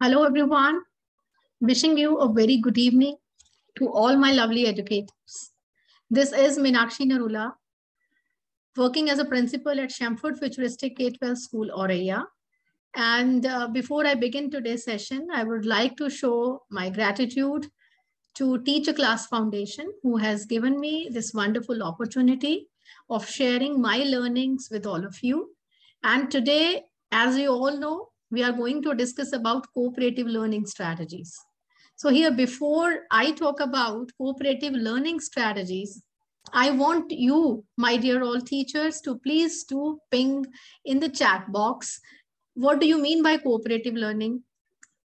Hello, everyone. Wishing you a very good evening to all my lovely educators. This is Meenakshi Narula, working as a principal at Shemford Futuristic K-12 School, Oraya. And uh, before I begin today's session, I would like to show my gratitude to Teacher Class Foundation, who has given me this wonderful opportunity of sharing my learnings with all of you. And today, as you all know, we are going to discuss about cooperative learning strategies. So here, before I talk about cooperative learning strategies, I want you, my dear all teachers, to please do ping in the chat box. What do you mean by cooperative learning?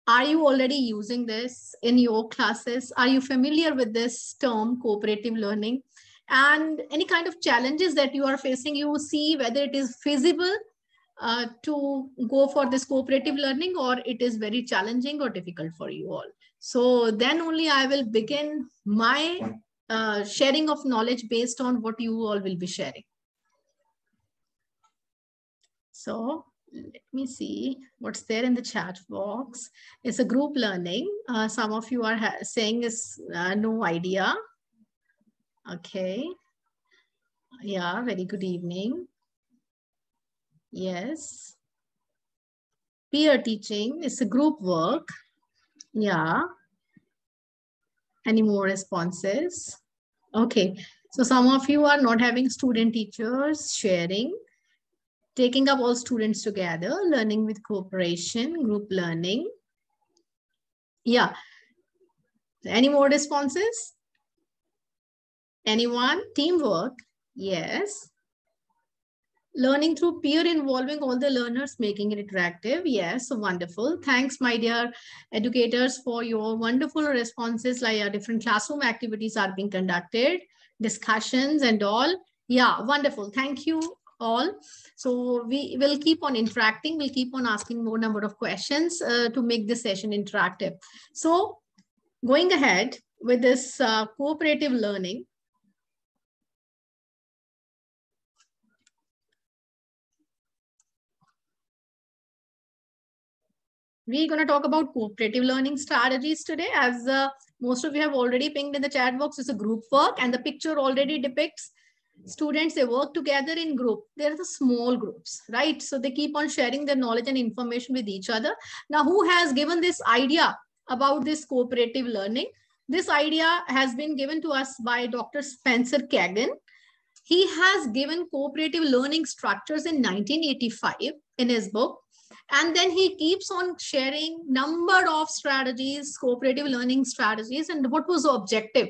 Are you already using this in your classes? Are you familiar with this term, cooperative learning? And any kind of challenges that you are facing, you see whether it is feasible uh, to go for this cooperative learning or it is very challenging or difficult for you all. So then only I will begin my uh, sharing of knowledge based on what you all will be sharing. So let me see what's there in the chat box. It's a group learning. Uh, some of you are saying is uh, no idea. Okay. Yeah, very good evening. Yes. Peer teaching is a group work. Yeah. Any more responses? Okay. So some of you are not having student teachers sharing, taking up all students together, learning with cooperation, group learning. Yeah. Any more responses? Anyone? Teamwork? Yes. Learning through peer involving all the learners, making it interactive. Yes, wonderful. Thanks, my dear educators, for your wonderful responses. Like uh, different classroom activities are being conducted, discussions and all. Yeah, wonderful. Thank you all. So we will keep on interacting. We'll keep on asking more number of questions uh, to make this session interactive. So going ahead with this uh, cooperative learning, We're going to talk about cooperative learning strategies today. As uh, most of you have already pinged in the chat box, it's a group work and the picture already depicts students, they work together in group. They're the small groups, right? So they keep on sharing their knowledge and information with each other. Now, who has given this idea about this cooperative learning? This idea has been given to us by Dr. Spencer Kagan. He has given cooperative learning structures in 1985 in his book, and then he keeps on sharing number of strategies cooperative learning strategies and what was the objective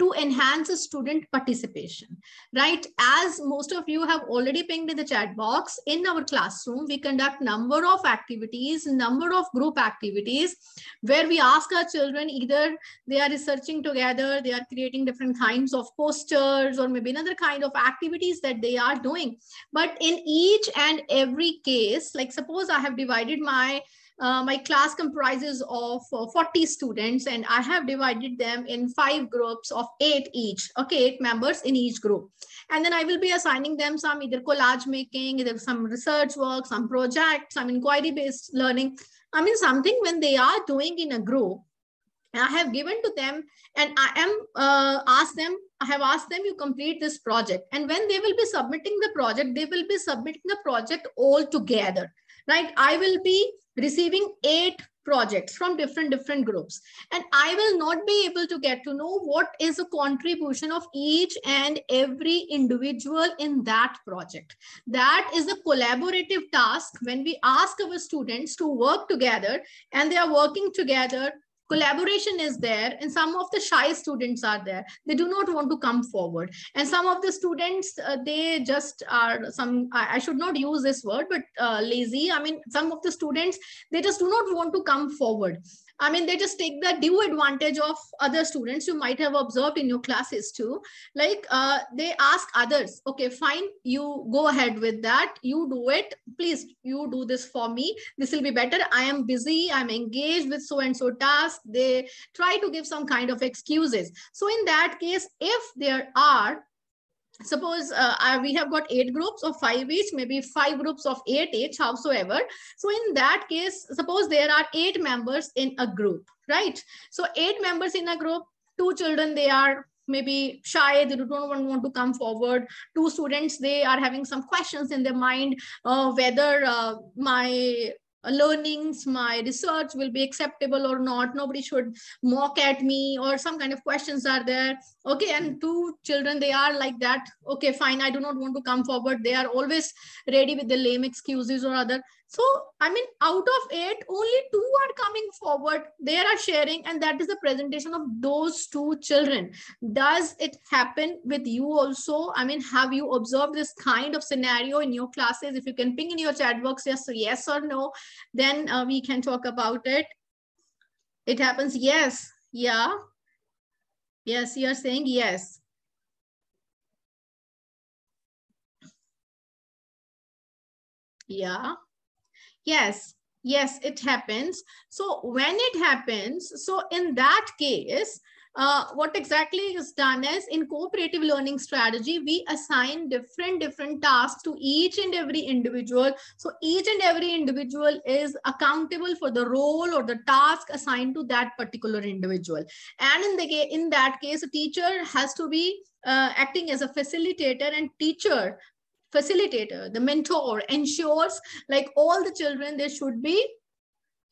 to enhance the student participation, right? As most of you have already pinged in the chat box, in our classroom, we conduct number of activities, number of group activities, where we ask our children either they are researching together, they are creating different kinds of posters or maybe another kind of activities that they are doing. But in each and every case, like suppose I have divided my uh, my class comprises of uh, 40 students and I have divided them in five groups of eight each, okay, eight members in each group. And then I will be assigning them some either collage making, either some research work, some project, some inquiry-based learning. I mean, something when they are doing in a group, I have given to them and I am uh, asked them, I have asked them you complete this project. And when they will be submitting the project, they will be submitting the project all together, right? I will be receiving eight projects from different different groups and i will not be able to get to know what is the contribution of each and every individual in that project that is a collaborative task when we ask our students to work together and they are working together collaboration is there and some of the shy students are there. They do not want to come forward. And some of the students uh, they just are some I, should not use this word but uh, lazy. I mean some of the students they just do not want to come forward I mean, they just take the due advantage of other students you might have observed in your classes too. Like uh, they ask others, okay, fine, you go ahead with that. You do it. Please, you do this for me. This will be better. I am busy. I'm engaged with so and so task. They try to give some kind of excuses. So in that case, if there are suppose uh, we have got eight groups of five each, maybe five groups of eight each, howsoever. So in that case, suppose there are eight members in a group, right? So eight members in a group, two children, they are maybe shy, they don't want to come forward. Two students, they are having some questions in their mind, uh, whether uh, my learnings, my research will be acceptable or not. Nobody should mock at me or some kind of questions are there. Okay, and two children, they are like that. Okay, fine, I do not want to come forward. They are always ready with the lame excuses or other. So, I mean, out of eight, only two are coming forward. They are sharing, and that is the presentation of those two children. Does it happen with you also? I mean, have you observed this kind of scenario in your classes? If you can ping in your chat box, yes, yes or no, then uh, we can talk about it. It happens, yes, yeah. Yes, you're saying yes. Yeah. Yes, yes, it happens. So when it happens, so in that case, uh, what exactly is done is in cooperative learning strategy, we assign different, different tasks to each and every individual. So each and every individual is accountable for the role or the task assigned to that particular individual. And in, the, in that case, a teacher has to be uh, acting as a facilitator and teacher facilitator, the mentor ensures like all the children, they should be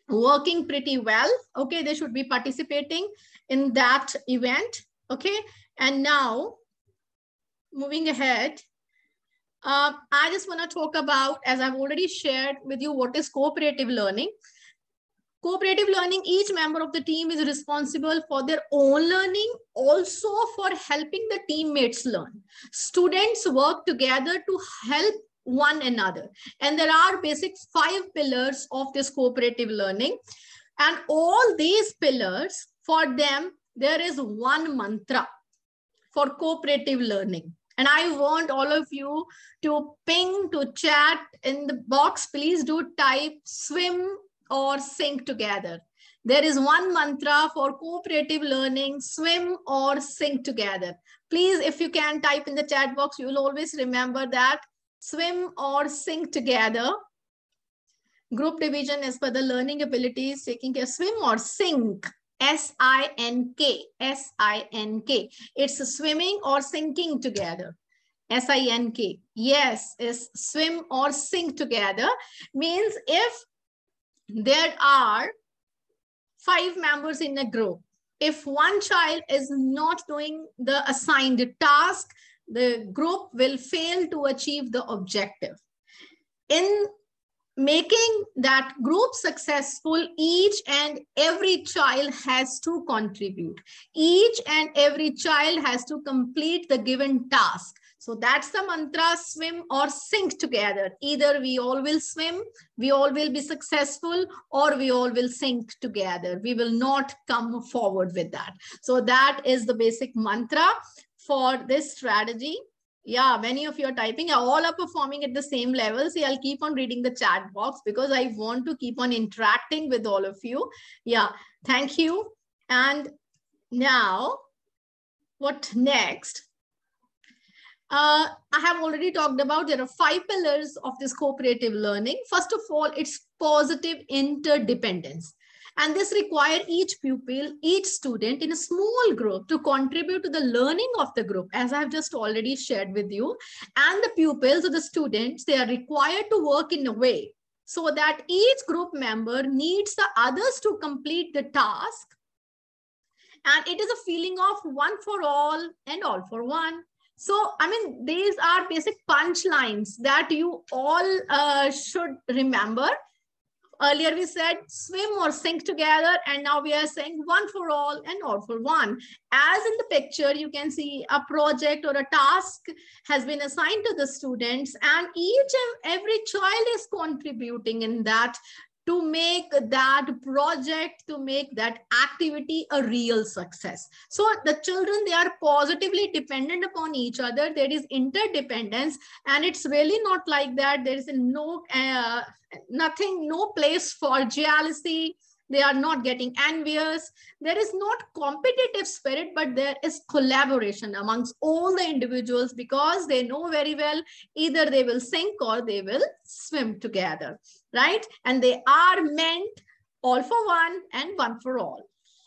working pretty well. Okay, they should be participating in that event. Okay, and now moving ahead, uh, I just want to talk about, as I've already shared with you, what is cooperative learning. Cooperative learning, each member of the team is responsible for their own learning, also for helping the teammates learn. Students work together to help one another. And there are basic five pillars of this cooperative learning. And all these pillars, for them, there is one mantra for cooperative learning. And I want all of you to ping, to chat in the box. Please do type swim or sink together. There is one mantra for cooperative learning, swim or sink together. Please, if you can type in the chat box, you will always remember that swim or sink together. Group division as per the learning abilities, taking care, swim or sink. S-I-N-K, S-I-N-K. It's swimming or sinking together. S-I-N-K. Yes, is swim or sink together. Means if there are five members in a group. If one child is not doing the assigned task, the group will fail to achieve the objective. In making that group successful, each and every child has to contribute. Each and every child has to complete the given task. So that's the mantra swim or sink together. Either we all will swim, we all will be successful, or we all will sink together. We will not come forward with that. So that is the basic mantra for this strategy. Yeah, many of you are typing. All are performing at the same level. See, I'll keep on reading the chat box because I want to keep on interacting with all of you. Yeah, thank you. And now, what next? Uh, I have already talked about there are five pillars of this cooperative learning. First of all, it's positive interdependence. And this require each pupil, each student in a small group to contribute to the learning of the group, as I've just already shared with you. And the pupils or the students, they are required to work in a way so that each group member needs the others to complete the task. And it is a feeling of one for all and all for one. So, I mean, these are basic punchlines that you all uh, should remember. Earlier we said swim or sink together and now we are saying one for all and all for one. As in the picture, you can see a project or a task has been assigned to the students and each and every child is contributing in that to make that project, to make that activity a real success. So the children, they are positively dependent upon each other. There is interdependence and it's really not like that. There is no, uh, nothing, no place for jealousy, They are not getting envious. There is not competitive spirit, but there is collaboration amongst all the individuals because they know very well either they will sink or they will swim together, right? And they are meant all for one and one for all,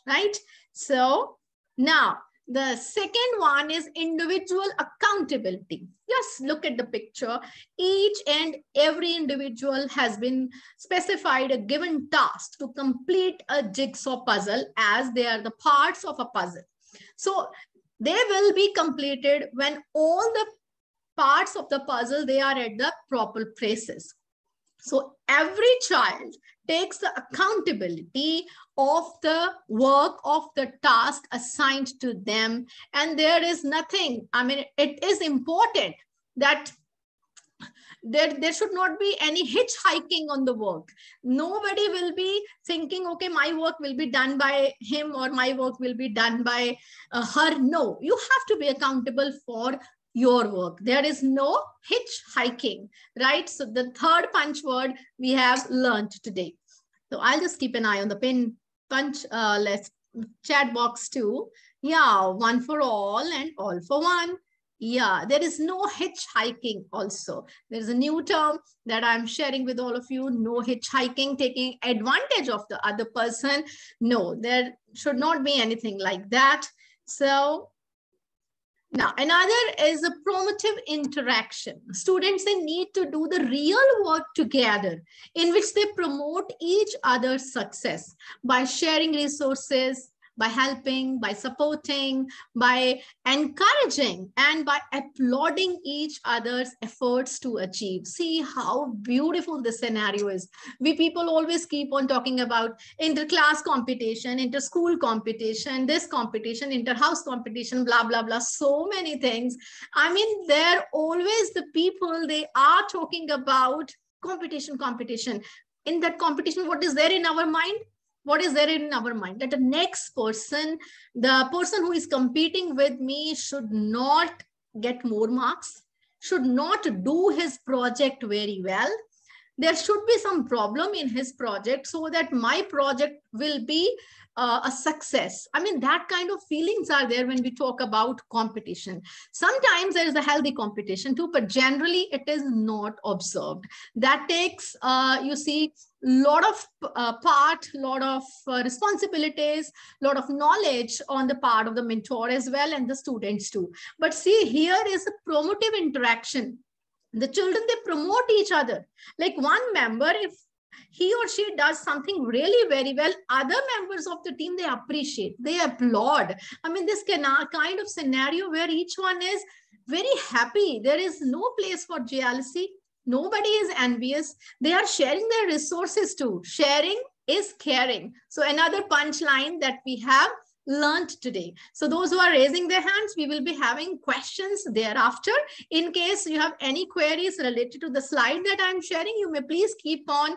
right? So now the second one is individual accountability. Just look at the picture. Each and every individual has been specified a given task to complete a jigsaw puzzle as they are the parts of a puzzle. So they will be completed when all the parts of the puzzle, they are at the proper places. So every child takes the accountability of the work of the task assigned to them. And there is nothing, I mean, it is important that there, there should not be any hitchhiking on the work. Nobody will be thinking, okay, my work will be done by him or my work will be done by uh, her. No, you have to be accountable for your work. There is no hitchhiking, right? So the third punch word we have learned today. So I'll just keep an eye on the pin punch uh, let's chat box too. Yeah, one for all and all for one. Yeah, there is no hitchhiking also. There's a new term that I'm sharing with all of you. No hitchhiking, taking advantage of the other person. No, there should not be anything like that. So now, another is a promotive interaction. Students, they need to do the real work together in which they promote each other's success by sharing resources, by helping, by supporting, by encouraging, and by applauding each other's efforts to achieve. See how beautiful this scenario is. We people always keep on talking about inter-class competition, inter-school competition, this competition, inter-house competition, blah, blah, blah, so many things. I mean, they're always the people, they are talking about competition, competition. In that competition, what is there in our mind? What is there in our mind? That the next person the person who is competing with me should not get more marks should not do his project very well. There should be some problem in his project so that my project will be uh, a success. I mean, that kind of feelings are there when we talk about competition. Sometimes there is a healthy competition too, but generally it is not observed. That takes, uh, you see, lot of uh, part, lot of uh, responsibilities, lot of knowledge on the part of the mentor as well and the students too. But see, here is a promotive interaction the children they promote each other like one member if he or she does something really very well other members of the team they appreciate they applaud. I mean this can, uh, kind of scenario where each one is very happy. There is no place for jealousy. Nobody is envious. They are sharing their resources too. Sharing is caring. So another punchline that we have learned today. So those who are raising their hands, we will be having questions thereafter. In case you have any queries related to the slide that I'm sharing, you may please keep on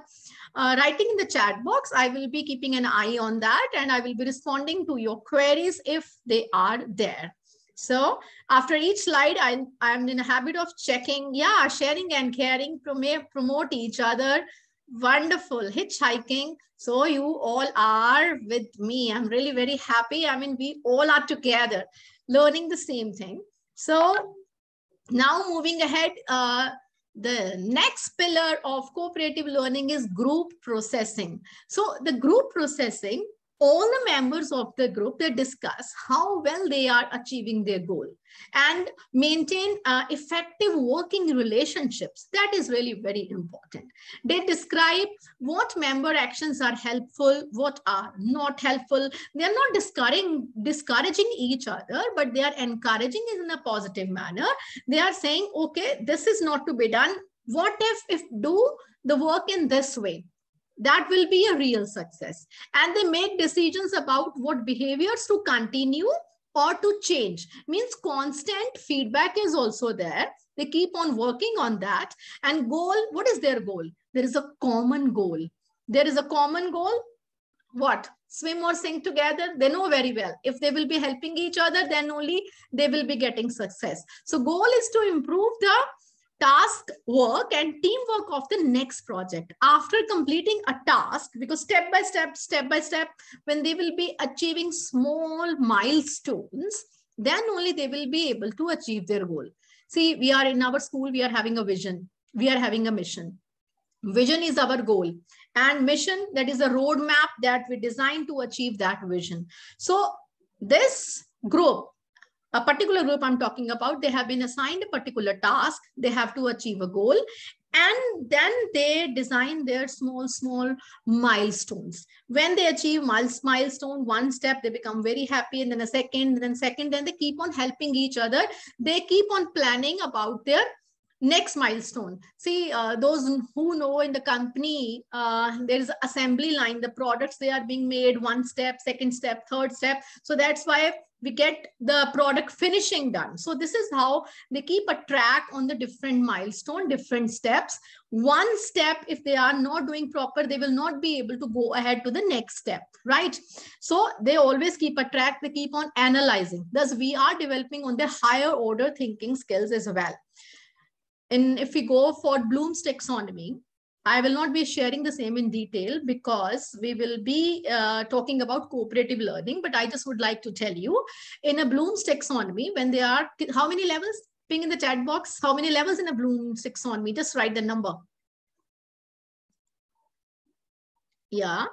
uh, writing in the chat box. I will be keeping an eye on that and I will be responding to your queries if they are there. So after each slide, I, I'm in a habit of checking, yeah, sharing and caring, promote, promote each other, wonderful. Hitchhiking. So you all are with me. I'm really very happy. I mean we all are together learning the same thing. So now moving ahead uh, the next pillar of cooperative learning is group processing. So the group processing all the members of the group they discuss how well they are achieving their goal and maintain uh, effective working relationships. That is really very important. They describe what member actions are helpful what are not helpful. They are not discouraging discouraging each other but they are encouraging in a positive manner. They are saying okay this is not to be done. What if if do the work in this way that will be a real success. And they make decisions about what behaviors to continue or to change. Means constant feedback is also there. They keep on working on that. And goal what is their goal? There is a common goal. There is a common goal what? Swim or sing together? They know very well. If they will be helping each other then only they will be getting success. So goal is to improve the task work and teamwork of the next project. After completing a task because step by step step by step when they will be achieving small milestones then only they will be able to achieve their goal. See we are in our school we are having a vision. We are having a mission. Vision is our goal. And mission that is a roadmap that we design to achieve that vision. So this group a particular group I'm talking about, they have been assigned a particular task. They have to achieve a goal. And then they design their small, small milestones. When they achieve miles, milestone, one step, they become very happy. And then a second, then second, then they keep on helping each other. They keep on planning about their next milestone see uh, those who know in the company uh, there is assembly line the products they are being made one step second step third step so that's why we get the product finishing done. So this is how they keep a track on the different milestone, different steps. One step, if they are not doing proper, they will not be able to go ahead to the next step, right? So they always keep a track, they keep on analyzing. Thus, we are developing on the higher order thinking skills as well. And if we go for Bloom's taxonomy, I will not be sharing the same in detail because we will be uh, talking about cooperative learning, but I just would like to tell you in a Bloom's taxonomy, when there are, how many levels? Ping in the chat box. How many levels in a Bloom's taxonomy? Just write the number. Yeah,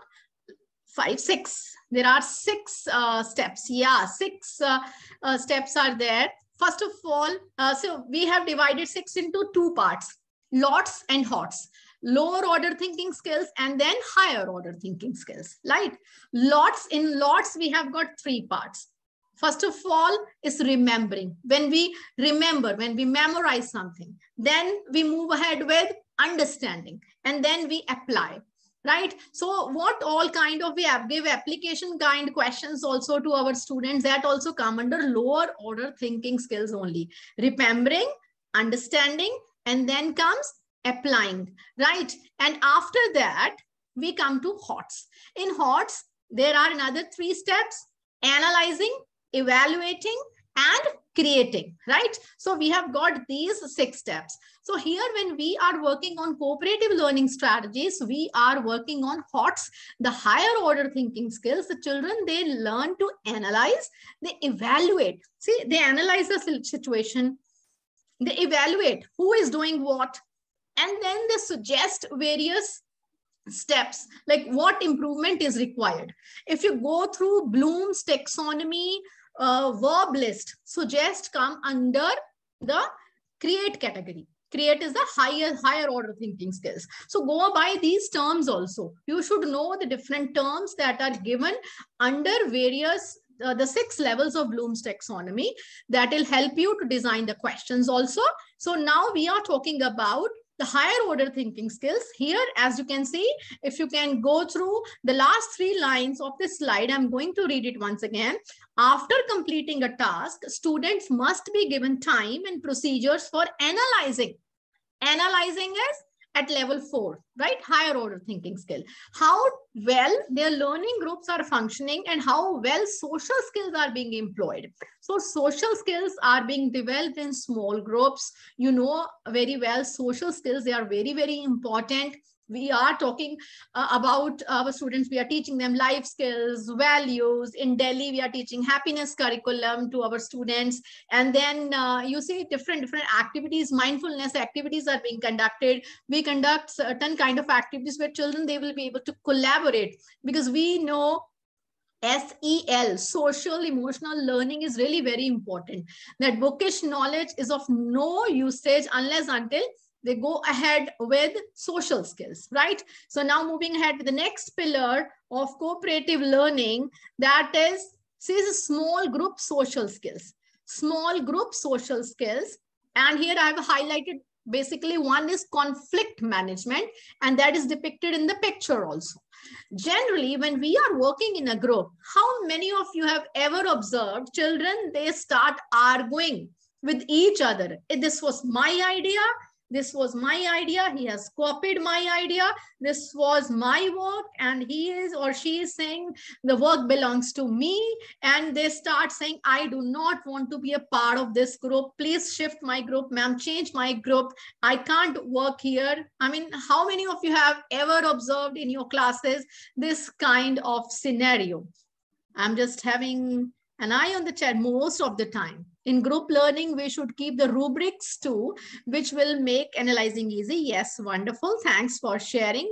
five, six. There are six uh, steps. Yeah, six uh, uh steps are there. First of all, uh, so we have divided six into two parts, lots and hots. Lower order thinking skills and then higher order thinking skills right? Lots in lots we have got three parts. First of all is remembering. When we remember when we memorize something then we move ahead with understanding and then we apply right so what all kind of we have give application kind questions also to our students that also come under lower order thinking skills only remembering understanding and then comes applying, right? And after that, we come to HOTS. In HOTS, there are another three steps, analyzing, evaluating, and creating, right? So we have got these six steps. So here when we are working on cooperative learning strategies, we are working on HOTS, the higher order thinking skills. The children, they learn to analyze, they evaluate. See, they analyze the situation, they evaluate who is doing what, and then they suggest various steps like what improvement is required if you go through bloom's taxonomy uh, verb list. Suggest come under the create category. Create is the higher higher order thinking skills. So go by these terms also. You should know the different terms that are given under various uh, the six levels of bloom's taxonomy that will help you to design the questions also. So now we are talking about the higher order thinking skills. Here, as you can see, if you can go through the last three lines of this slide, I'm going to read it once again. After completing a task, students must be given time and procedures for analyzing. Analyzing is at level four, right? Higher order thinking skill. How well their learning groups are functioning and how well social skills are being employed. So social skills are being developed in small groups. You know very well social skills, they are very, very important we are talking uh, about our students. We are teaching them life skills values. In delhi we are teaching happiness curriculum to our students. And then uh, you see different different activities mindfulness activities are being conducted. We conduct certain kind of activities where children they will be able to collaborate because we know SEL, social emotional learning is really very important. That bookish knowledge is of no usage unless until they go ahead with social skills, right? So now moving ahead with the next pillar of cooperative learning, that is, is small group social skills. Small group social skills. And here I have highlighted basically one is conflict management, and that is depicted in the picture also. Generally, when we are working in a group, how many of you have ever observed children, they start arguing with each other. This was my idea This was my idea. He has copied my idea. This was my work. And he is or she is saying the work belongs to me. And they start saying, I do not want to be a part of this group. Please shift my group, ma'am, change my group. I can't work here. I mean, how many of you have ever observed in your classes this kind of scenario? I'm just having an eye on the chat most of the time. In group learning, we should keep the rubrics too, which will make analyzing easy. Yes, wonderful. Thanks for sharing.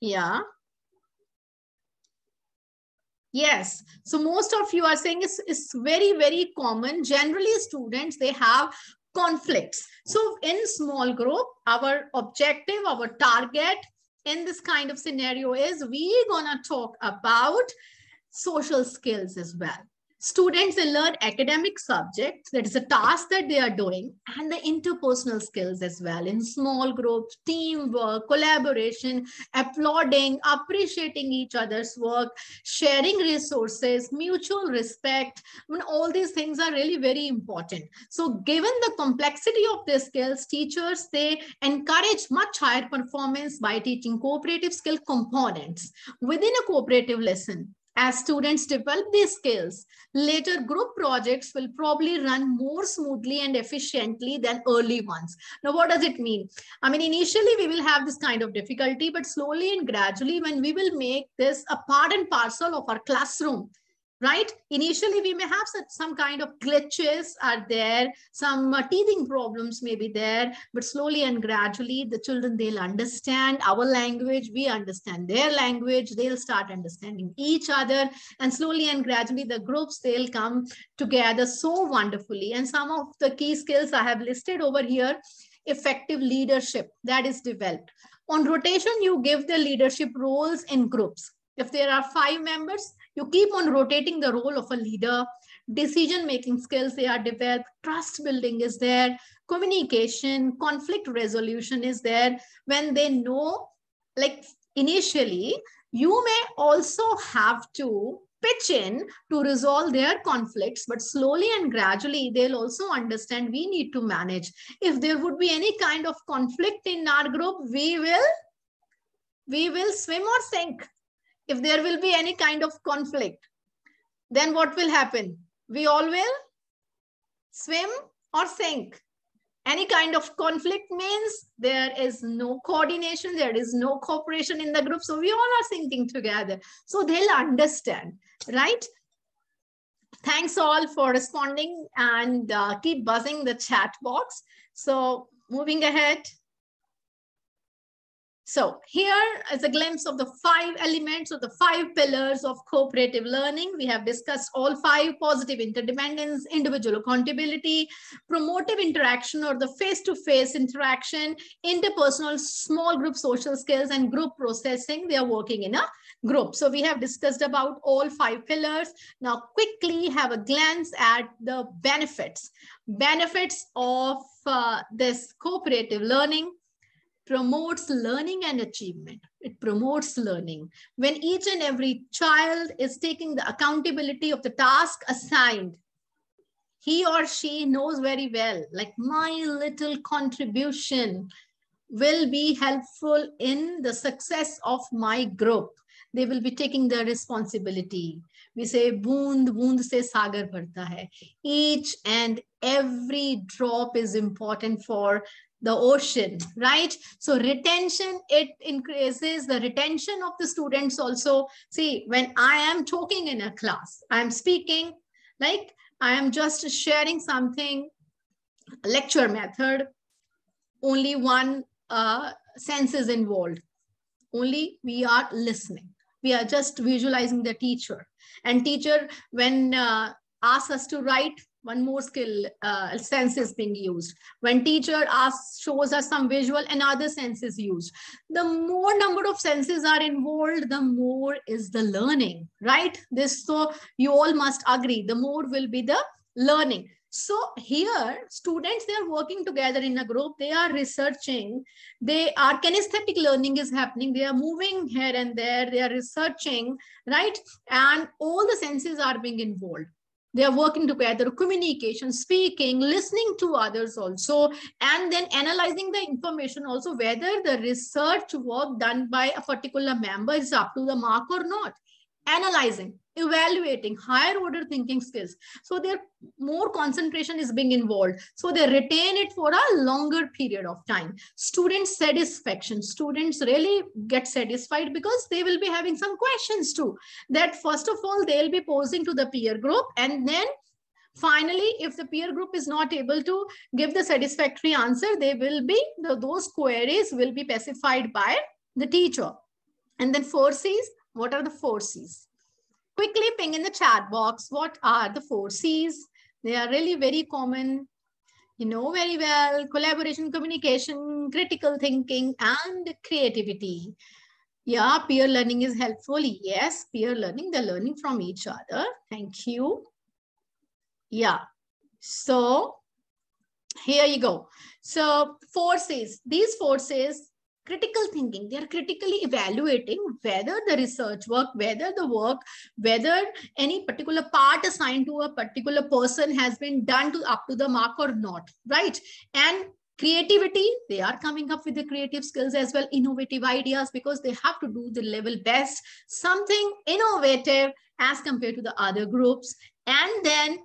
Yeah. Yes. So most of you are saying it's, it's very, very common. Generally, students, they have conflicts. So in small group, our objective, our target in this kind of scenario is going to talk about social skills as well. Students, they learn academic subjects, that is a task that they are doing, and the interpersonal skills as well in small groups, teamwork, collaboration, applauding, appreciating each other's work, sharing resources, mutual respect. I mean, all these things are really very important. So given the complexity of these skills, teachers, they encourage much higher performance by teaching cooperative skill components within a cooperative lesson as students develop these skills, later group projects will probably run more smoothly and efficiently than early ones. Now, what does it mean? I mean, initially we will have this kind of difficulty, but slowly and gradually when we will make this a part and parcel of our classroom, right? Initially, we may have some kind of glitches are there, some uh, teething problems may be there, but slowly and gradually, the children, they'll understand our language, we understand their language, they'll start understanding each other, and slowly and gradually, the groups, they'll come together so wonderfully. And some of the key skills I have listed over here, effective leadership that is developed. On rotation, you give the leadership roles in groups. If there are five members, you keep on rotating the role of a leader. Decision making skills they are developed. Trust building is there. Communication, conflict resolution is there. When they know, like initially, you may also have to pitch in to resolve their conflicts but slowly and gradually they'll also understand we need to manage if there would be any kind of conflict in our group we will we will swim or sink if there will be any kind of conflict, then what will happen? We all will swim or sink. Any kind of conflict means there is no coordination, there is no cooperation in the group. So we all are sinking together. So they'll understand, right? Thanks all for responding and uh, keep buzzing the chat box. So moving ahead. So here is a glimpse of the five elements or the five pillars of cooperative learning. We have discussed all five positive interdependence, individual accountability, promotive interaction or the face-to-face -face interaction, interpersonal small group social skills and group processing. They are working in a group. So we have discussed about all five pillars. Now quickly have a glance at the benefits. Benefits of uh, this cooperative learning promotes learning and achievement. It promotes learning. When each and every child is taking the accountability of the task assigned, he or she knows very well, like my little contribution will be helpful in the success of my group. They will be taking the responsibility. We say, boond, boond se sagar hai. Each and every drop is important for the ocean, right? So retention, it increases the retention of the students also. See, when I am talking in a class, I'm speaking, like I am just sharing something, lecture method, only one uh, sense is involved. Only we are listening. We are just visualizing the teacher. And teacher, when uh, asks us to write, one more skill uh, sense is being used. When teacher asks shows us some visual another sense is used. The more number of senses are involved the more is the learning right? This so you all must agree the more will be the learning. So here students they are working together in a group. They are researching. They are kinesthetic learning is happening. They are moving here and there. They are researching right? And all the senses are being involved they are working together communication speaking listening to others also and then analyzing the information also whether the research work done by a particular member is up to the mark or not. Analyzing evaluating higher order thinking skills. So their more concentration is being involved. So they retain it for a longer period of time. Student satisfaction. Students really get satisfied because they will be having some questions too. That first of all they'll be posing to the peer group and then finally if the peer group is not able to give the satisfactory answer they will be those queries will be pacified by the teacher. And then four c's. What are the four c's quickly ping in the chat box what are the four C's. They are really very common. You know very well, collaboration, communication, critical thinking, and creativity. Yeah, peer learning is helpful. Yes, peer learning, they're learning from each other. Thank you. Yeah, so here you go. So four C's, these four C's critical thinking. They are critically evaluating whether the research work, whether the work, whether any particular part assigned to a particular person has been done to up to the mark or not, right? And creativity, they are coming up with the creative skills as well, innovative ideas because they have to do the level best, something innovative as compared to the other groups. And then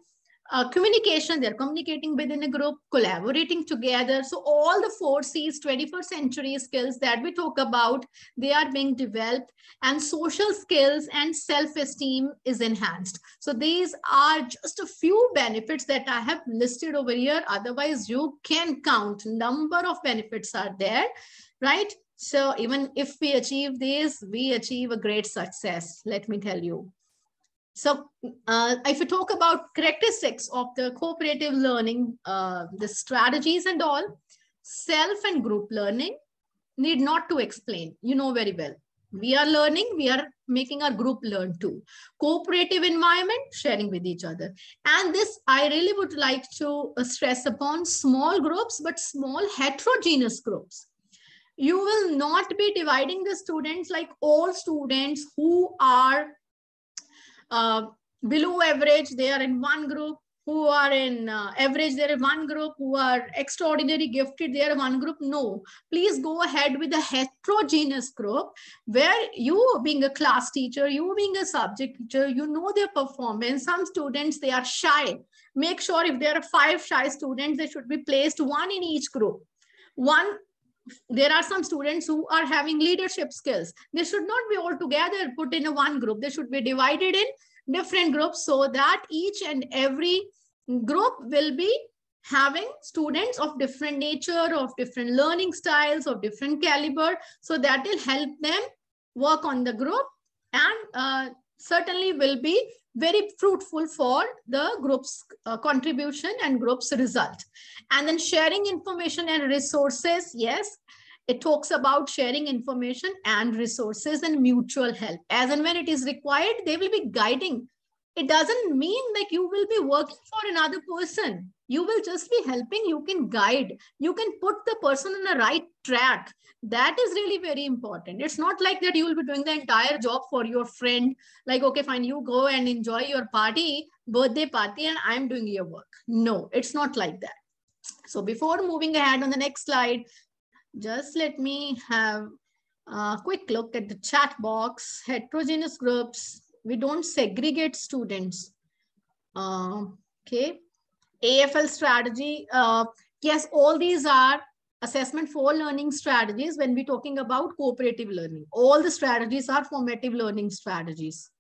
uh, communication, they're communicating within a group, collaborating together. So all the four C's, 21st century skills that we talk about, they are being developed and social skills and self-esteem is enhanced. So these are just a few benefits that I have listed over here. Otherwise, you can count number of benefits are there, right? So even if we achieve these, we achieve a great success, let me tell you. So uh, if you talk about characteristics of the cooperative learning, uh, the strategies and all, self and group learning need not to explain. You know very well. We are learning, we are making our group learn too. Cooperative environment, sharing with each other. And this, I really would like to uh, stress upon small groups, but small heterogeneous groups. You will not be dividing the students like all students who are uh, below average, they are in one group. Who are in uh, average, they're in one group. Who are extraordinary gifted, they are one group. No, please go ahead with a heterogeneous group where you being a class teacher, you being a subject teacher, you know their performance. Some students, they are shy. Make sure if there are five shy students, they should be placed one in each group. One there are some students who are having leadership skills. They should not be all together put in a one group. They should be divided in different groups so that each and every group will be having students of different nature, of different learning styles, of different caliber. So that will help them work on the group and uh, certainly will be very fruitful for the group's uh, contribution and group's result. And then sharing information and resources, yes, it talks about sharing information and resources and mutual help. As and when it is required, they will be guiding. It doesn't mean like you will be working for another person. You will just be helping, you can guide, you can put the person on the right track. That is really very important. It's not like that you will be doing the entire job for your friend like okay fine you go and enjoy your party birthday party and i'm doing your work. No it's not like that. So before moving ahead on the next slide just let me have a quick look at the chat box. Heterogeneous groups we don't segregate students. Uh, okay afl strategy uh, yes all these are assessment for learning strategies when we're talking about cooperative learning. All the strategies are formative learning strategies.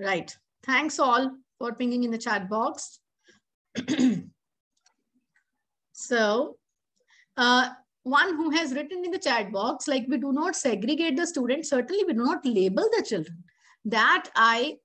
Right. Thanks all for pinging in the chat box. so, uh, one who has written in the chat box, like we do not segregate the students, certainly we do not label the children. That I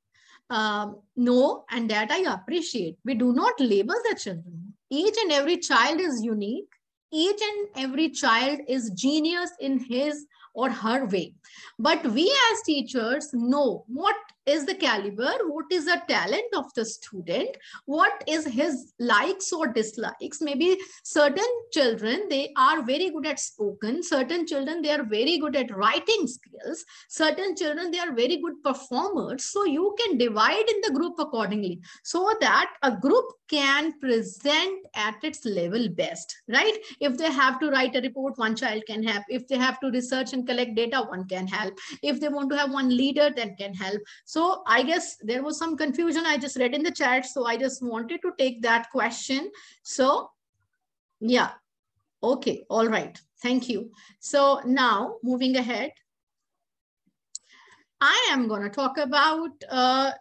um, know and that I appreciate. We do not label the children each and every child is unique. Each and every child is genius in his or her way. But we as teachers know what is the caliber, what is the talent of the student, what is his likes or dislikes. Maybe certain children, they are very good at spoken. Certain children, they are very good at writing skills. Certain children, they are very good performers. So you can divide in the group accordingly so that a group can present at its level best, right? If they have to write a report, one child can help. If they have to research and collect data, one can help. If they want to have one leader, then can help. So I guess there was some confusion. I just read in the chat. So I just wanted to take that question. So yeah, okay, all right. Thank you. So now moving ahead, I am going to talk about, uh,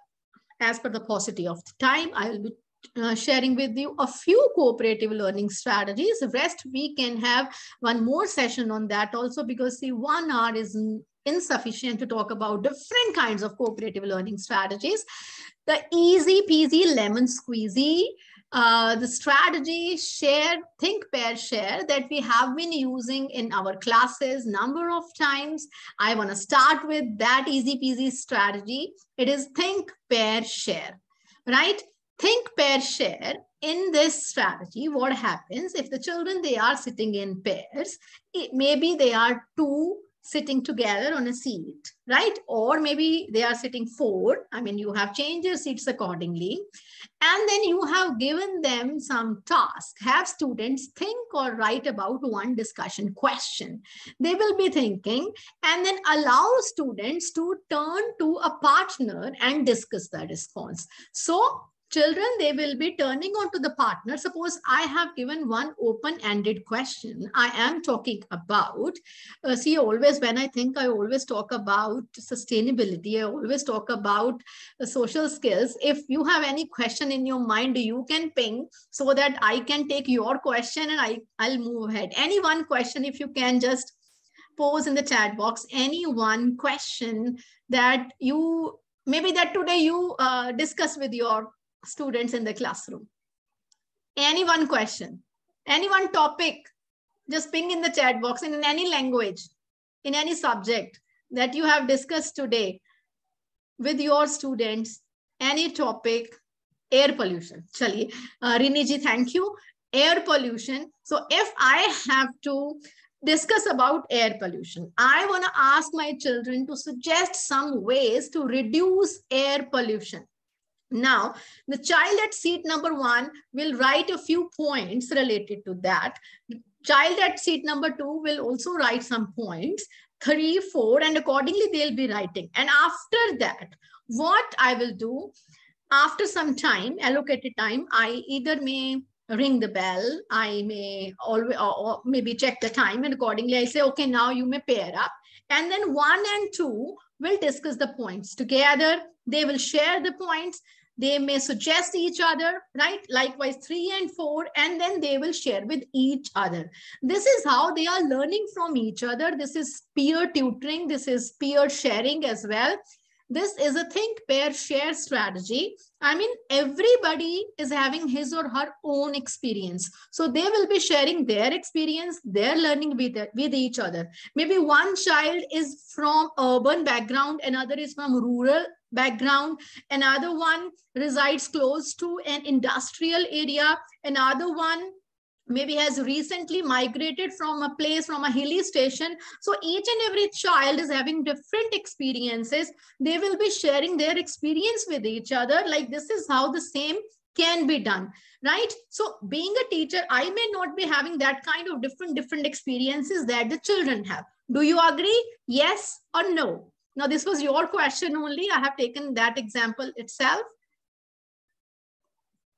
as per the paucity of time, I will be uh, sharing with you a few cooperative learning strategies. The rest we can have one more session on that also because see one hour is insufficient to talk about different kinds of cooperative learning strategies. The easy peasy lemon squeezy, uh, the strategy share, think, pair, share that we have been using in our classes number of times. I want to start with that easy peasy strategy. It is think, pair, share, right? think pair share in this strategy what happens if the children they are sitting in pairs it, maybe they are two sitting together on a seat right? Or maybe they are sitting four. I mean you have changed your seats accordingly. And then you have given them some task. Have students think or write about one discussion question? They will be thinking and then allow students to turn to a partner and discuss the response. So children, they will be turning on to the partner. Suppose I have given one open-ended question. I am talking about, uh, see, always when I think, I always talk about sustainability. I always talk about uh, social skills. If you have any question in your mind, you can ping so that I can take your question and I, I'll move ahead. Any one question, if you can just pose in the chat box, any one question that you maybe that today you uh, discuss with your students in the classroom. Any one question, any one topic, just ping in the chat box and in any language, in any subject that you have discussed today with your students, any topic, air pollution. Chaliye, uh, Rini ji, thank you. Air pollution. So if I have to discuss about air pollution, I want to ask my children to suggest some ways to reduce air pollution. Now, the child at seat number one will write a few points related to that. Child at seat number two will also write some points, three, four, and accordingly they'll be writing. And after that, what I will do, after some time, allocated time, I either may ring the bell, I may always, or, or maybe check the time, and accordingly I say, okay, now you may pair up. And then one and two will discuss the points together. They will share the points they may suggest each other, right? Likewise, three and four, and then they will share with each other. This is how they are learning from each other. This is peer tutoring. This is peer sharing as well. This is a think, pair, share strategy. I mean, everybody is having his or her own experience. So they will be sharing their experience, their learning with, with each other. Maybe one child is from urban background, another is from rural background. Another one resides close to an industrial area. Another one maybe has recently migrated from a place from a hilly station. So each and every child is having different experiences. They will be sharing their experience with each other like this is how the same can be done right? So being a teacher i may not be having that kind of different different experiences that the children have. Do you agree? Yes or no? Now, this was your question only. I have taken that example itself.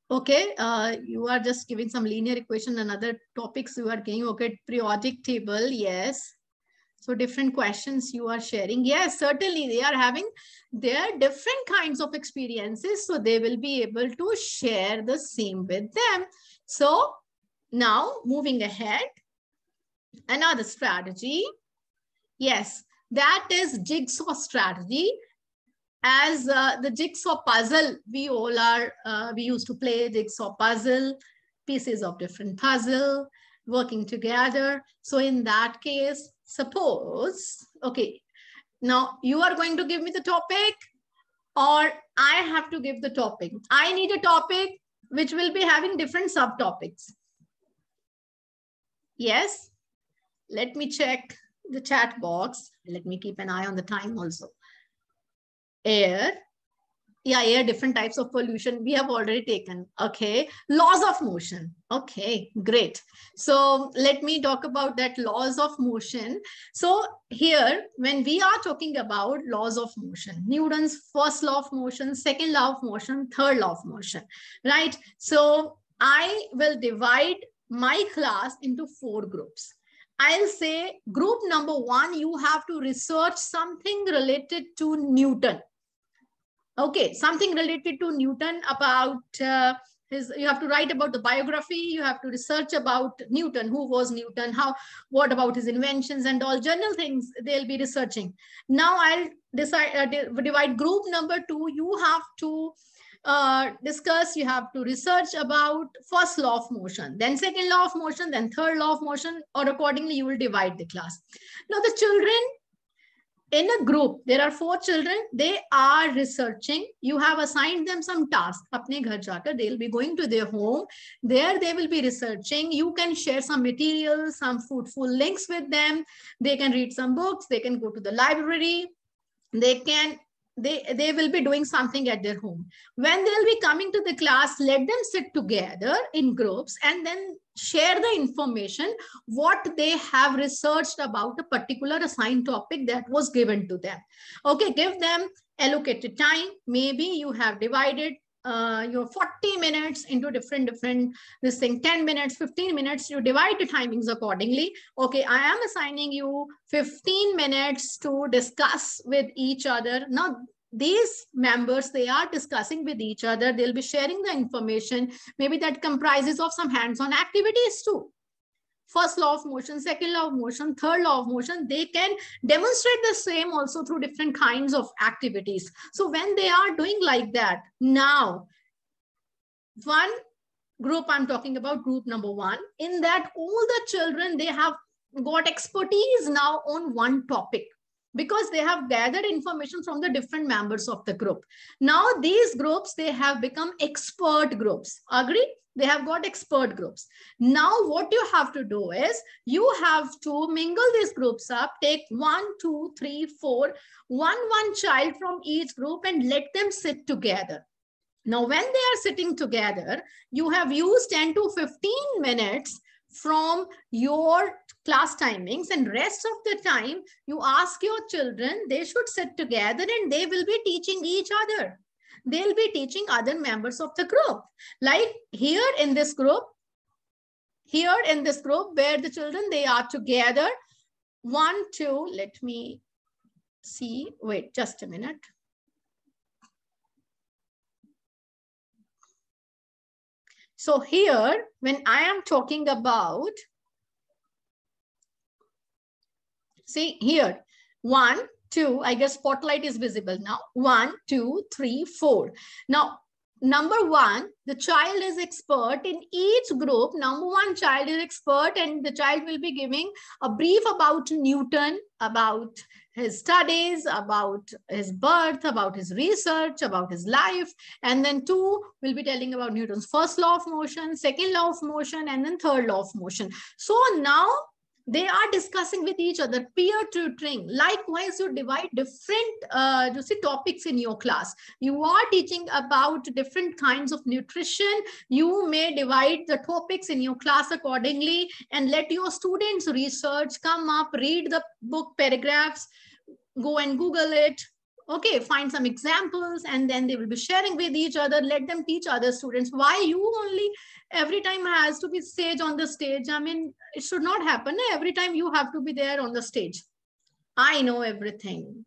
Okay, uh, you are just giving some linear equation and other topics you are getting. Okay, periodic table, yes. So different questions you are sharing. Yes, certainly they are having their different kinds of experiences. So they will be able to share the same with them. So now moving ahead, another strategy. Yes, that is jigsaw strategy. As uh, the jigsaw puzzle, we all are, uh, we used to play jigsaw puzzle, pieces of different puzzle, working together. So in that case, suppose, okay, now you are going to give me the topic. or I have to give the topic. I need a topic which will be having different subtopics. Yes. Let me check the chat box. Let me keep an eye on the time also. Air, yeah air different types of pollution we have already taken. Okay. Laws of motion. Okay great. So let me talk about that laws of motion. So here when we are talking about laws of motion newton's first law of motion second law of motion third law of motion right? So i will divide my class into four groups. I'll say group number one, you have to research something related to Newton. Okay, something related to Newton about uh, his, you have to write about the biography, you have to research about Newton, who was Newton, how, what about his inventions and all general things they'll be researching. Now I'll decide, uh, divide group number two, you have to uh, discuss, you have to research about first law of motion, then second law of motion, then third law of motion, or accordingly you will divide the class. Now the children in a group there are four children they are researching. You have assigned them some task. Apne ghar they'll be going to their home. There they will be researching. You can share some materials some fruitful links with them. They can read some books. They can go to the library. They can they they will be doing something at their home. When they'll be coming to the class let them sit together in groups and then share the information what they have researched about a particular assigned topic that was given to them. Okay give them allocated time. Maybe you have divided uh, your 40 minutes into different different this thing 10 minutes 15 minutes you divide the timings accordingly. Okay i am assigning you 15 minutes to discuss with each other. Now these members they are discussing with each other. They'll be sharing the information maybe that comprises of some hands-on activities too first law of motion second law of motion third law of motion they can demonstrate the same also through different kinds of activities so when they are doing like that now one group i'm talking about group number one in that all the children they have got expertise now on one topic because they have gathered information from the different members of the group. Now these groups, they have become expert groups. Agree? They have got expert groups. Now what you have to do is you have to mingle these groups up, take one, two, three, four, one, one child from each group and let them sit together. Now, when they are sitting together, you have used 10 to 15 minutes from your class timings and rest of the time you ask your children they should sit together and they will be teaching each other they'll be teaching other members of the group. Like here in this group here in this group where the children they are together. One two let me see. Wait just a minute. So here, when I am talking about, see here, one, two, I guess spotlight is visible now. One, two, three, four. Now, number one, the child is expert in each group. Number one child is expert and the child will be giving a brief about Newton, about his studies, about his birth, about his research, about his life. And then two will be telling about Newton's first law of motion, second law of motion, and then third law of motion. So now they are discussing with each other peer tutoring likewise you divide different uh, you see topics in your class. You are teaching about different kinds of nutrition. You may divide the topics in your class accordingly and let your students research come up read the book paragraphs go and google it okay find some examples and then they will be sharing with each other. Let them teach other students why you only every time has to be stage on the stage. I mean it should not happen every time you have to be there on the stage. I know everything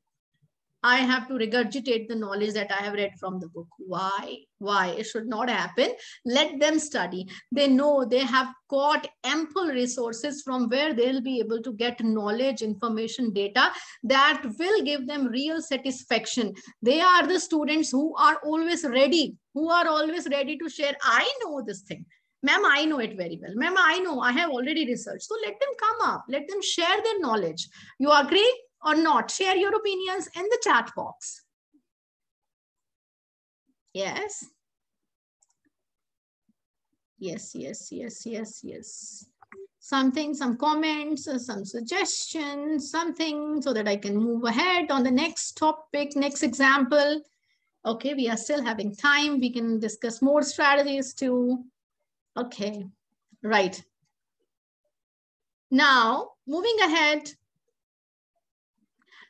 I have to regurgitate the knowledge that I have read from the book. Why? Why? It should not happen. Let them study. They know they have got ample resources from where they'll be able to get knowledge, information, data that will give them real satisfaction. They are the students who are always ready, who are always ready to share. I know this thing. Ma'am, I know it very well. Ma'am, I know I have already researched. So let them come up. Let them share their knowledge. You agree? Or not? Share your opinions in the chat box. Yes. Yes, yes, yes, yes, yes. Something, some comments, uh, some suggestions, something so that I can move ahead on the next topic, next example. Okay, we are still having time. We can discuss more strategies too. Okay, right. Now, moving ahead,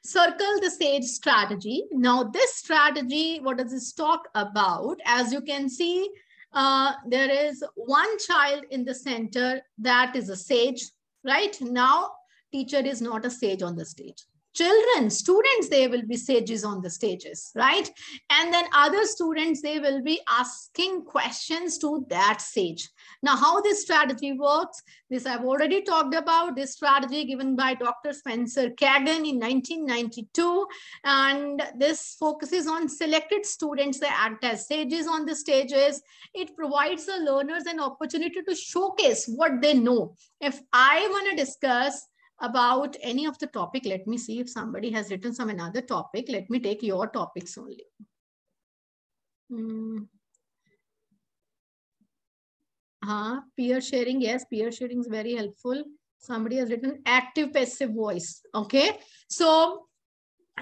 circle the sage strategy. Now, this strategy, what does this talk about? As you can see, uh, there is one child in the center that is a sage, right? Now, teacher is not a sage on the stage children, students, they will be sages on the stages, right? And then other students, they will be asking questions to that sage. Now, how this strategy works, this I've already talked about, this strategy given by Dr. Spencer Kagan in 1992. And this focuses on selected students that act as sages on the stages. It provides the learners an opportunity to showcase what they know. If I want to discuss about any of the topic. Let me see if somebody has written some another topic. Let me take your topics only. Hmm. Uh, peer sharing, yes, peer sharing is very helpful. Somebody has written active passive voice. Okay, so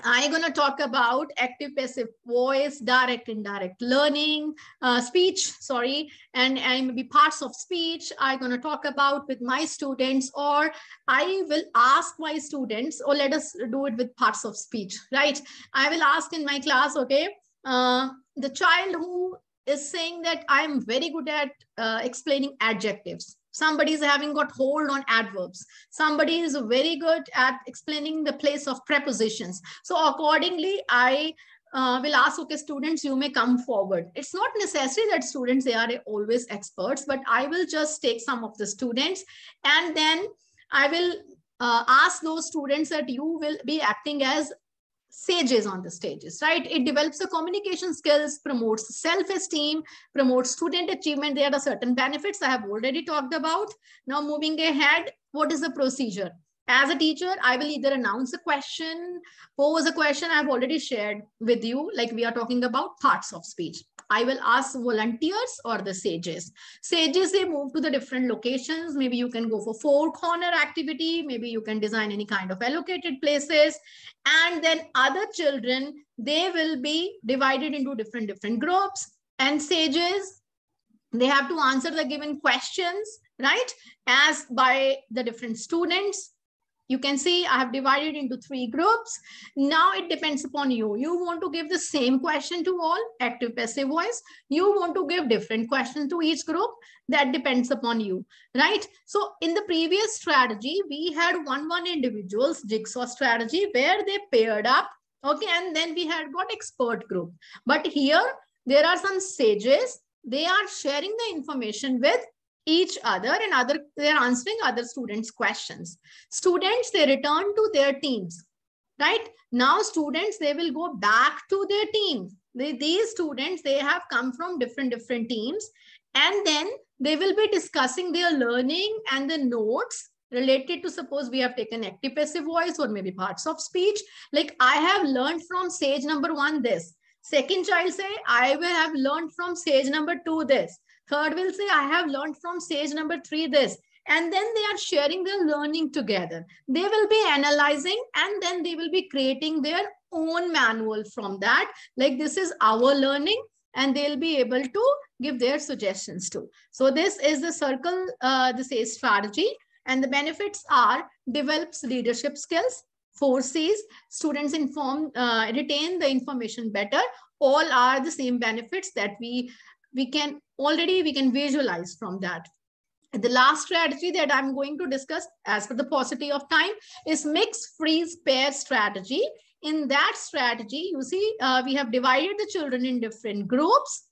I'm going to talk about active passive voice, direct indirect learning, uh, speech, sorry, and, and maybe parts of speech I'm going to talk about with my students or I will ask my students or let us do it with parts of speech, right? I will ask in my class, okay, uh, the child who is saying that I'm very good at uh, explaining adjectives somebody is having got hold on adverbs. Somebody is very good at explaining the place of prepositions. So accordingly i uh, will ask okay students you may come forward. It's not necessary that students they are always experts but i will just take some of the students and then i will uh, ask those students that you will be acting as sages on the stages, right? It develops the communication skills, promotes self-esteem, promotes student achievement. There are certain benefits I have already talked about. Now moving ahead, what is the procedure? As a teacher, I will either announce a question, pose a question I've already shared with you, like we are talking about parts of speech. I will ask volunteers or the sages. Sages, they move to the different locations. Maybe you can go for four corner activity. Maybe you can design any kind of allocated places. And then other children, they will be divided into different, different groups. And sages, they have to answer the given questions, right? As by the different students you can see I have divided into three groups. Now it depends upon you. You want to give the same question to all, active passive voice. You want to give different questions to each group. That depends upon you, right? So in the previous strategy, we had one-one individuals jigsaw strategy where they paired up. Okay, and then we had got expert group. But here, there are some sages. They are sharing the information with each other and other they're answering other students questions. Students they return to their teams right? Now students they will go back to their teams they, these students they have come from different different teams and then they will be discussing their learning and the notes related to suppose we have taken active passive voice or maybe parts of speech. Like i have learned from sage number one this. Second child say i will have learned from sage number two this Third will say, I have learned from stage number three this. And then they are sharing their learning together. They will be analyzing and then they will be creating their own manual from that. Like this is our learning and they'll be able to give their suggestions too. So this is the circle, uh, this is strategy. And the benefits are develops leadership skills, four C's, students inform, uh, retain the information better. All are the same benefits that we we can already we can visualize from that. The last strategy that I'm going to discuss as per the paucity of time is mix, freeze, pair strategy. In that strategy, you see, uh, we have divided the children in different groups.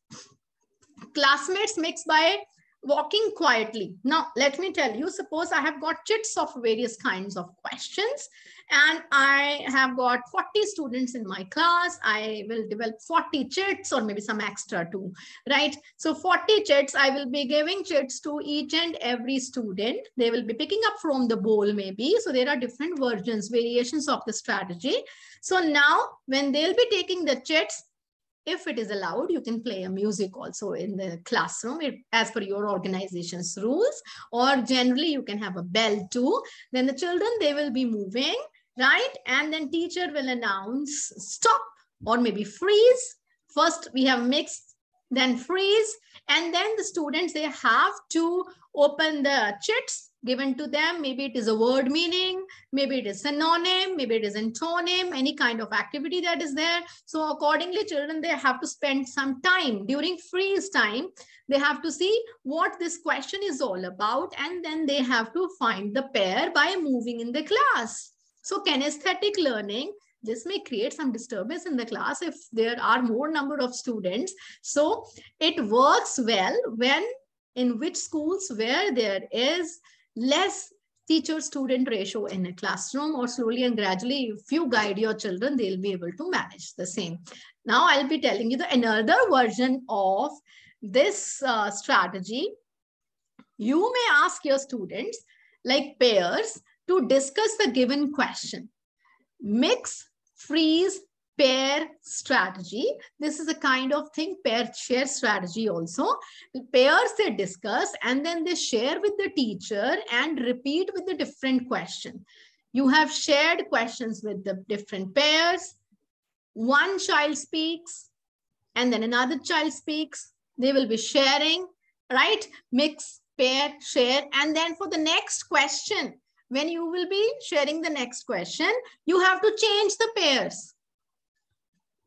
Classmates mix by walking quietly. Now, let me tell you, suppose I have got chits of various kinds of questions and I have got 40 students in my class. I will develop 40 chits or maybe some extra too, right? So 40 chits, I will be giving chits to each and every student. They will be picking up from the bowl maybe. So there are different versions, variations of the strategy. So now when they'll be taking the chits, if it is allowed, you can play a music also in the classroom as per your organization's rules. Or generally, you can have a bell too. Then the children, they will be moving, right? And then teacher will announce stop or maybe freeze. First, we have mixed, then freeze. And then the students, they have to open the chits given to them. Maybe it is a word meaning, maybe it is a synonym, maybe it is antonym, any kind of activity that is there. So accordingly, children, they have to spend some time during freeze time. They have to see what this question is all about. And then they have to find the pair by moving in the class. So kinesthetic learning, this may create some disturbance in the class if there are more number of students. So it works well when in which schools where there is less teacher student ratio in a classroom or slowly and gradually if you guide your children they'll be able to manage the same now i'll be telling you the another version of this uh, strategy you may ask your students like pairs to discuss the given question mix freeze pair strategy. This is a kind of thing, pair share strategy also. Pairs they discuss and then they share with the teacher and repeat with the different question. You have shared questions with the different pairs. One child speaks and then another child speaks. They will be sharing, right? Mix, pair, share. And then for the next question, when you will be sharing the next question, you have to change the pairs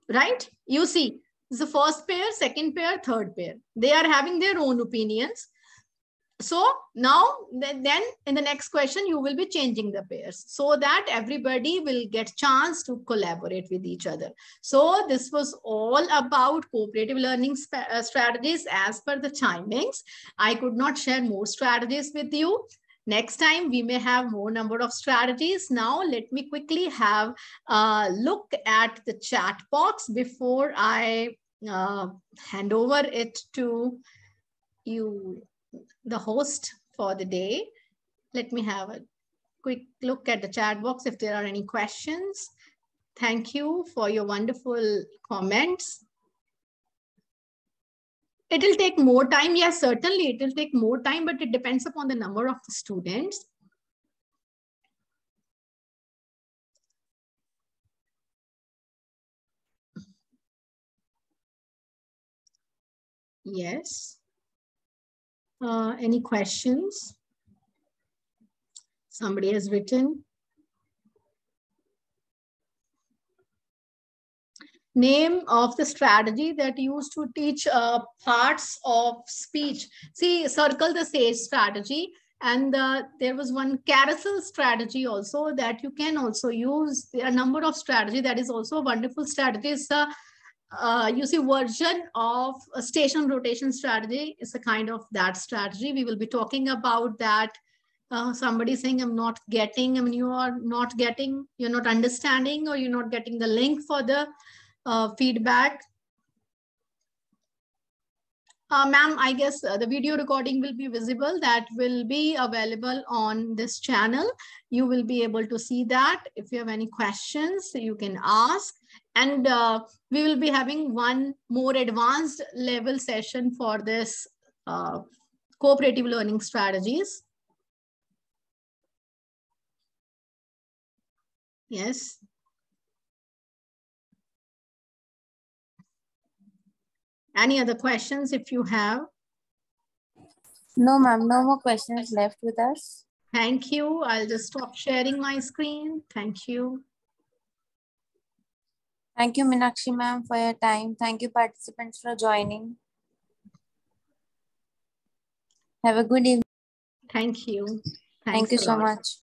right? You see, the first pair, second pair, third pair. They are having their own opinions. So now, then in the next question, you will be changing the pairs so that everybody will get chance to collaborate with each other. So this was all about cooperative learning uh, strategies as per the timings. I could not share more strategies with you. Next time, we may have more number of strategies. Now, let me quickly have a look at the chat box before I uh, hand over it to you, the host for the day. Let me have a quick look at the chat box if there are any questions. Thank you for your wonderful comments. It will take more time. Yes, certainly it will take more time, but it depends upon the number of students. Yes. Uh, any questions? Somebody has written. Name of the strategy that used to teach uh, parts of speech. See, circle the sage strategy. And uh, there was one carousel strategy also that you can also use. A number of strategy that is also a wonderful strategy. It's a, uh, you see version of a station rotation strategy. It's a kind of that strategy. We will be talking about that uh, somebody saying i'm not getting i mean you are not getting you're not understanding or you're not getting the link for the uh, feedback. Uh, Ma'am, I guess uh, the video recording will be visible. That will be available on this channel. You will be able to see that. If you have any questions, you can ask. And uh, we will be having one more advanced level session for this uh, cooperative learning strategies. Yes. Any other questions if you have? No, ma'am. No more questions left with us. Thank you. I'll just stop sharing my screen. Thank you. Thank you, Meenakshi ma'am, for your time. Thank you, participants, for joining. Have a good evening. Thank you. Thank you so much.